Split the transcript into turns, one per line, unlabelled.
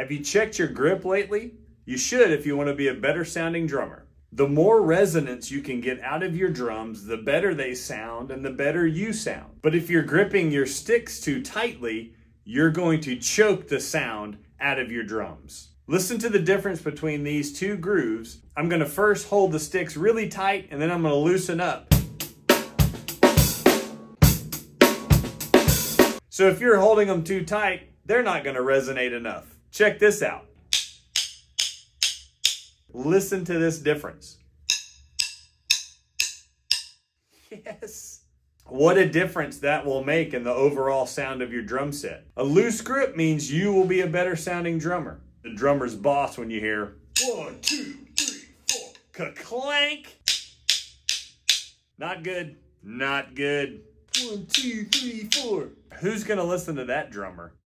Have you checked your grip lately? You should if you want to be a better sounding drummer. The more resonance you can get out of your drums, the better they sound and the better you sound. But if you're gripping your sticks too tightly, you're going to choke the sound out of your drums. Listen to the difference between these two grooves. I'm going to first hold the sticks really tight and then I'm going to loosen up. So if you're holding them too tight, they're not going to resonate enough. Check this out. Listen to this difference. Yes. What a difference that will make in the overall sound of your drum set. A loose grip means you will be a better sounding drummer. The drummer's boss when you hear one, two, three, four, ka-clank. Not good, not good. One, two, three, four. Who's gonna listen to that drummer?